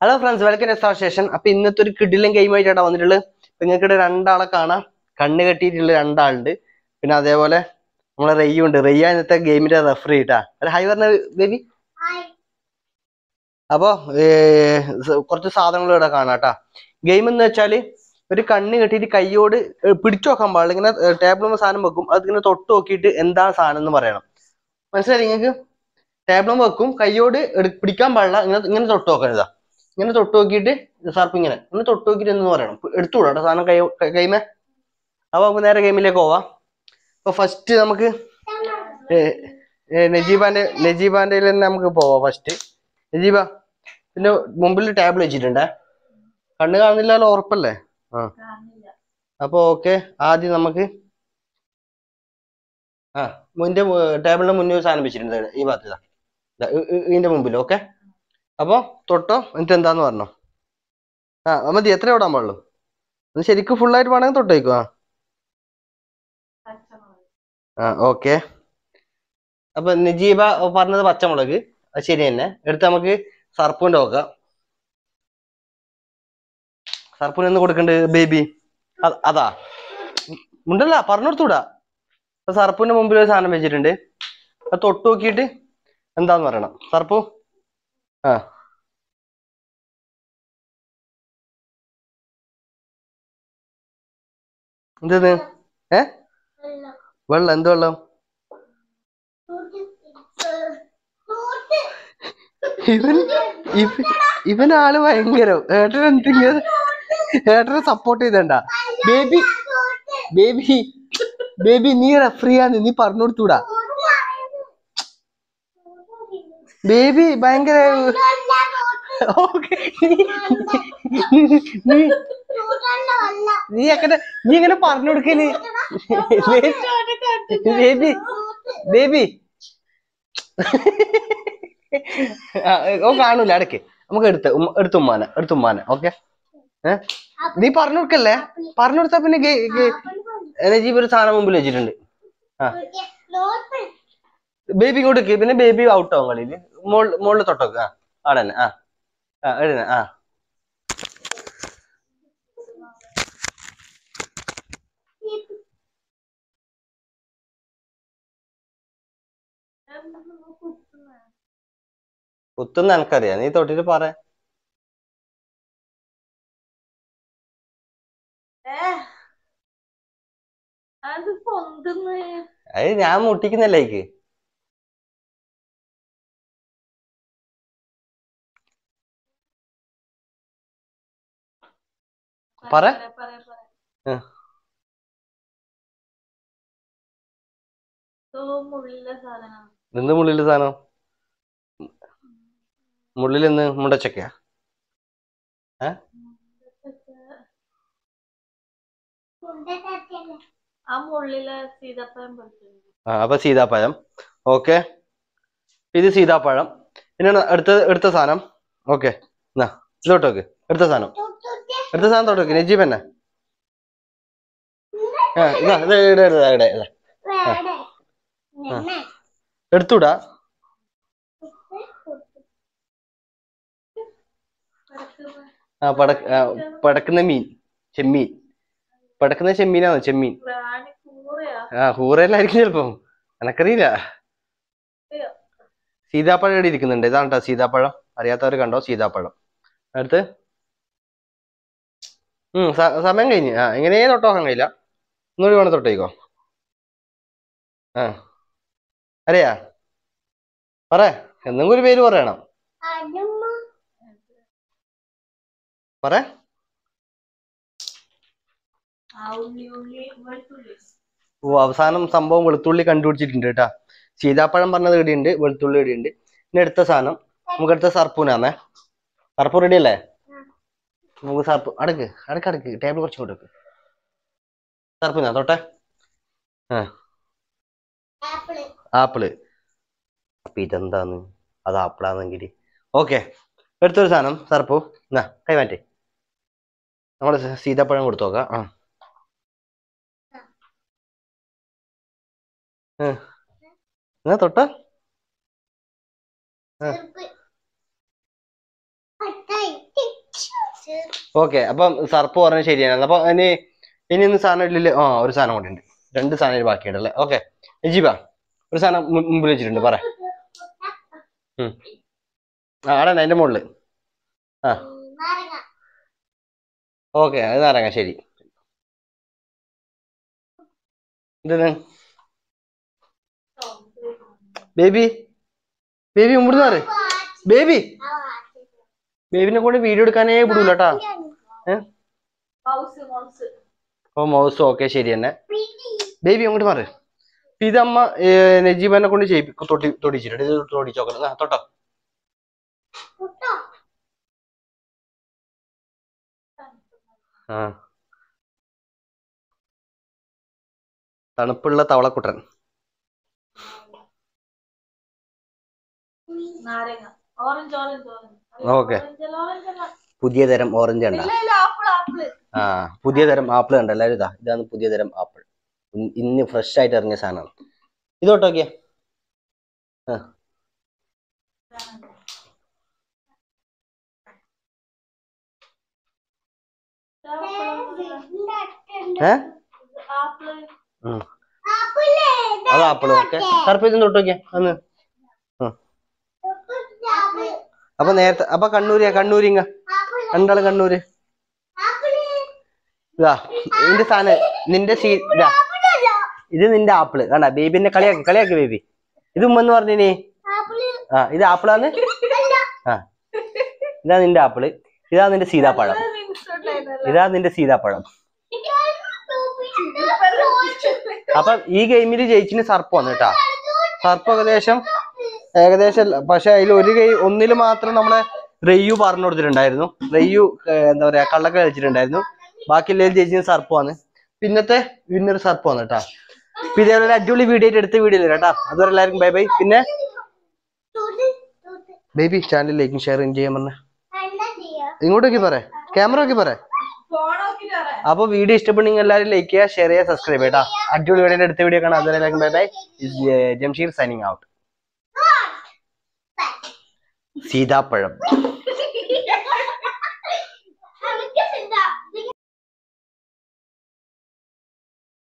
Hello friends welcome S station അപ്പൊ ഇന്നത്തെ ഒരു കിഡിലും ഗെയിം ആയിട്ടാണ് വന്നിട്ടുള്ളത്. ഇപ്പൊ നിങ്ങൾക്ക് രണ്ടാളെ കാണാം. കണ്ണ് കെട്ടിയിട്ടുള്ള രണ്ടാളുണ്ട്. പിന്നെ അതേപോലെ നമ്മളെ റെയ്യും ഉണ്ട്. റെയ്യ ഇന്നത്തെ ഗെയിമിന്റെ റെഫറി ഇട്ടാ ഒരു ഹൈ പറഞ്ഞ ബേബി അപ്പോ കുറച്ച് സാധനങ്ങൾ ഇവിടെ കാണാം കേട്ടാ ഗെയിം എന്ന് വെച്ചാൽ ഒരു കണ്ണ് കെട്ടിയിട്ട് കൈയോട് പിടിച്ചു നോക്കാൻ പാടില്ല. ഇങ്ങനെ ടേബിളിൽ സാധനം വെക്കും. അതിങ്ങനെ തൊട്ട് നോക്കിയിട്ട് എന്താണ് സാധനം എന്ന് പറയണം. മനസ്സിലായി നിങ്ങൾക്ക്? ടേബിളും വെക്കും. കയ്യോട് എടു- പിടിക്കാൻ പാടില്ല. ഇങ്ങനെ ഇങ്ങനെ തൊട്ട് നോക്കരുത് ഇങ്ങനെ തൊട്ട് നോക്കിയിട്ട് സാർപ്പ് ഇങ്ങനെ. ഒന്ന് തൊട്ട് നോക്കിയിട്ട് എന്ന് പറയണം. എടുത്തുകൂടാ കേട്ടോ സാധനം കൈ കൈമേ അപ്പൊ നമുക്ക് നേരെ ഗെയിമിലേക്ക് പോവാം. അപ്പൊ ഫസ്റ്റ് നമുക്ക് നജീബാന്റെ നജീബാന്റെ തന്നെ നമുക്ക് പോവാം ഫസ്റ്റ് നജീബ പിന്നെ മുമ്പിൽ ടേബിൾ വെച്ചിട്ടുണ്ടേ. കണ്ണ് കാണുന്നില്ലല്ലോ ഉറപ്പല്ലേ? ആ. അപ്പൊ ഓക്കെ ആദ്യം നമുക്ക് ആ മുന്റെ ടേബിളിന്റെ മുന്നേ സാധനം വെച്ചിട്ടുണ്ട്. ഈ ഭാഗത്ത് ഇതിന്റെ മുമ്പിൽ ഓക്കെ അപ്പൊ തൊട്ടോ എന്നിട്ട് എന്താന്ന് പറഞ്ഞോ? ആ മതി എത്ര ഓടാൻ പാടുള്ളൂ? ഒന്ന് ശരിക്കും ഫുൾ ആയിട്ട് വേണമെങ്കിൽ തൊട്ടേക്കോ ആ ഓക്കെ അപ്പൊ നജീബ പറഞ്ഞത് പച്ചമുളക്. അത് ശരി തന്നെ. എടുത്ത് നമുക്ക് സർപ്പൂന്റെ നോക്കാം. സർപ്പൂന് എന്ന് കൊടുക്കണ്ട് ബേബി അതാ. ഉണ്ടല്ല പറഞ്ഞു കൊടുത്തൂടാ. സർപ്പൂന്റെ മുമ്പിൽ ഒരു സാധനം വെച്ചിട്ടുണ്ട്. അത് തൊട്ട് നോക്കിയിട്ട് എന്താന്ന് പറയണം? സർപ്പു? ആ. എന്തത് ഏ? വെള്ളം. എന്ത് വെള്ളം? ഇവൻ ഇവ- ഇവൻ ആൾ ഭയങ്കരം ഏട്ടൻ എന്തെങ്കിലും ഏട്ടനെ സപ്പോർട്ട് ചെയ്തണ്ട. ബേബി ബേബി ബേബി നീ റെഫറി ആണ് നീ പറഞ്ഞു കൊടുത്തൂടാ ബേബി ഭയങ്കര നീ അങ്ങനെ നീ ഇങ്ങനെ പറഞ്ഞു കൊടുക്കൽ ബേബി ബേബി. ഓ കാണൂല. അടക്ക്. നമുക്ക് എടുത്ത് ഉമ്മ- എടുത്ത് ഉമ്മാനെ എടുത്ത് ഉമ്മാനെ. ഓക്കെ? നീ പറഞ്ഞു കൊടുക്കല്ലേ? പറഞ്ഞു കൊടുത്താ പിന്നെ നജീബ് ഒരു സാധനം മുമ്പിൽ വെച്ചിട്ടുണ്ട്. ആ. ബേബി ഇങ്ങോട്ട് നിക്ക്. പിന്നെ ബേബി ഔട്ട് ആവും കളിയിൽ. മോൾ മോളിൽ തൊട്ടോക്ക്. ആ അവിടെ തന്നെ ആ. ആ എഴുതണ ആ. കുത്തുന്ന എനിക്കറിയാം നീ തൊട്ടിട്ട് പറ. അത് ഞാൻ മുട്ടിക്കുന്നല്ലേക്ക് പറ. എന്ത് മുള്ളിൽ സാധനം മുള്ളിൽ നിന്ന് മുണ്ടച്ചക്കയാ അപ്പൊ സീതാപ്പഴം ഓക്കെ ഇത് സീതാപ്പഴം പിന്നെ അടുത്ത അടുത്ത സാധനം ഓക്കെ എന്നാ ഇതോട്ടോക്ക് എടുത്ത അടുത്ത സാധനം അടുത്ത സാധനം തൊട്ട് നജീബ് തന്നെ. എടുത്തൂടാ. ആ പടക്ക് പടക്കുന്ന മീൻ ചെമ്മീൻ. പടക്കുന്ന ചെമ്മീനാണോ ചെമ്മീൻ? ആ ഹൂറയിലായിരിക്കും ചിലപ്പം. എനക്കറിയില്ല. സീതാപ്പഴം ഇവിടെ ഇരിക്കുന്നുണ്ട്? ഇതാണ് കേട്ടോ സീതാപ്പഴം. അറിയാത്തവർ കണ്ടോ സീതാപ്പഴം? അടുത്ത്. സമയം കഴിഞ്ഞ്. ആ എങ്ങനെയേ തൊട്ടോക്കാൻ കഴിയില്ല. ഒന്നുകൂടി വേണം തൊട്ടേക്കോ? ആ. അറിയാ പറ. എന്തെങ്കിലും ഒരു പേര് പറയണം. പറ. ഓ അവസാനം സംഭവം വെളുത്തുള്ളി കണ്ടുപിടിച്ചിട്ടുണ്ട് കേട്ടാ. സീതാപ്പഴം പറഞ്ഞത് ഇവിടെയുണ്ട് വെളുത്തുള്ളി ഇവിടെയുണ്ട്. പിന്നെ അടുത്ത സാധനം. നമുക്ക് അടുത്ത സർപ്പൂനാന്നേ. സർപ്പൂ റെഡി അല്ലേ? നമുക്ക് സർപ്പ് അടക്ക് അടക്ക് അടക്ക്. ടേബിൾ കുറച്ച് കൊടുക്ക് ഞാൻ തൊട്ടെ ആ. ആപ്പിൾ. അപ്പൊ ഇതെന്താന്ന് അത് ആപ്പിളാന്നെങ്കിൽ ഓക്കെ. എടുത്തൊരു സാധനം. സർപ്പു എന്നാ കൈമാറ്റി. നമ്മൾ സീതാപ്പഴം കൊടുത്തു നോക്കാം. ആ. എന്നാ തൊട്ട? ഓക്കെ അപ്പം സർപ്പ് പറഞ്ഞത് ശരിയാണ്. അപ്പൊ ഇനി ഇനി ഒന്ന് സാധനം ഇല്ലല്ലേ ആ ഒരു സാധനം കൂടി ഉണ്ട്. രണ്ട് സാധനം ബാക്കിയുണ്ട് അല്ലേ? ഓക്കെ ജീബ ഒരു സാധനം മുമ്പിൽ വെച്ചിട്ടുണ്ട് പറ. ആ ആടെ അതിന്റെ മുകളിൽ. ആ. ഓക്കെ അത് നാരങ്ങ ശരി. എന്താണ് ബേബി? ബേബി മുമ്പിടുന്നാറ് ബേബി? ബേബിനെ കൊണ്ട് വീഡിയോ എടുക്കാനേ വിടൂല കേട്ടാ ഓ മൗസ് ഓക്കെ ശരി തന്നെ. ബേബി അങ്ങോട്ട് മാറ്. ഇതമ്മ നജീബനെ കൊണ്ട് തൊട്ടി തൊടിച്ചിട്ടുണ്ട്. ഇത് തൊടിച്ചോക്കണം ആ തൊട്ടോ. ആ. തണുപ്പുള്ള തവളക്കുട്ടൻ. നാരങ്ങ. അല്ല പുതിയ തരം ഓറഞ്ച് ഉണ്ട് ആ പുതിയ തരം ആപ്പിൾ ഉണ്ട് എല്ലാവരും ഇതാ ഇതാണ് പുതിയ തരം ആപ്പിൾ ഇന്ന് ഫ്രഷ് ആയിട്ട് ഇറങ്ങിയ സാധനമാണ്. ഇത് തൊട്ടോക്കിയ ആ. ഏ? ആപ്പിൾ ഉം. അത് ആപ്പിൾ ഓക്കെ. കറുപ്പ് ഇതും തൊട്ടോക്കിയ അന്ന്. ആ. അപ്പൊ നേരത്തെ അപ്പൊ കണ്ണൂരിയാ കണ്ണൂരിങ്ങ. രണ്ടാൾ കണ്ണൂര്. ഇതാ നിന്റെ സാധനം നിന്റെ സീ ഇതാ. ഇത് നിന്റെ ആപ്പിൾ. കണ്ട ബേബിന്റെ കളിയാക്കി കളിയാക്കി ബേബി. ഇത് ഉമ്മെന്ന് പറഞ്ഞിനി. ആ ഇത് ആപ്പിളാന്ന്? ആ. ഇതാ നിന്റെ ആപ്പിൾ. ഇതാ നിന്റെ സീതാപ്പഴം. ഇതാ നിന്റെ സീതാപ്പഴം. അപ്പൊ ഈ ഗെയിമിൽ ജയിച്ചിന് സർപ്പ് വന്നു കേട്ടാ. സർപ്പ് ഏകദേശം ഏകദേശം. പക്ഷെ അതിൽ ഒരു കൈ ഒന്നിൽ മാത്രം നമ്മളെ റെയ്യു പറഞ്ഞു കൊടുത്തിട്ടുണ്ടായിരുന്നു. റെയ്യു എന്താ പറയാ കള്ളക്ക കളിച്ചിട്ടുണ്ടായിരുന്നു. ബാക്കി എല്ലാവരും ജയിച്ചിന് സർപ്പാണ്. പിന്നത്തെ വിന്നർ സർപ്പാണ് കേട്ടാ. അപ്പൊ ഇതേപോലെ അടിപൊളി വീഡിയോ ആയിട്ട് എടുത്ത വീഡിയോ കേട്ടാ? അതുവരെ എല്ലാവർക്കും ബൈ ബൈ പിന്നെ ബേബി ചാനൽ ലൈക്കും ഷെയറും ചെയ്യാൻ പറഞ്ഞ. ഇങ്ങോട്ടേക്ക് പറ. ക്യാമറ ഒക്കെ പറ. അപ്പൊ വീഡിയോ ഇഷ്ടപ്പെട്ടെങ്കിൽ എല്ലാവരും ലൈക്ക് ചെയ്യുക ഷെയർ ചെയ്യുക സബ്സ്ക്രൈബ് ചെയ്യട്ടാ അടിപൊളി വീഡിയോ എടുത്ത വീഡിയോ കാണാം. അതുവരെ എല്ലാവർക്കും bye bye Jamsheer signing out സീതാപ്പഴം.